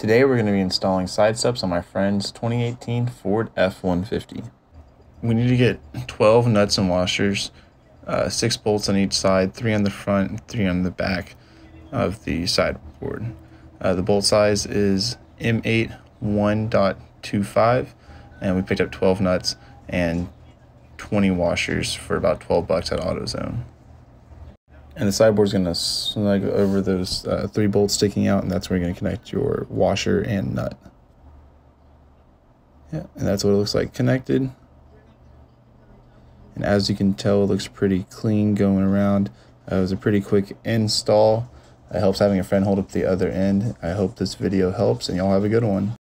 Today we're going to be installing side steps on my friend's 2018 Ford F-150. We need to get 12 nuts and washers, uh, 6 bolts on each side, 3 on the front, and 3 on the back of the sideboard. Uh, the bolt size is M8 1.25 and we picked up 12 nuts and 20 washers for about 12 bucks at AutoZone and the sideboard is going to snug over those uh, three bolts sticking out and that's where you're going to connect your washer and nut. Yeah and that's what it looks like connected. And as you can tell it looks pretty clean going around. Uh, it was a pretty quick install. It helps having a friend hold up the other end. I hope this video helps and y'all have a good one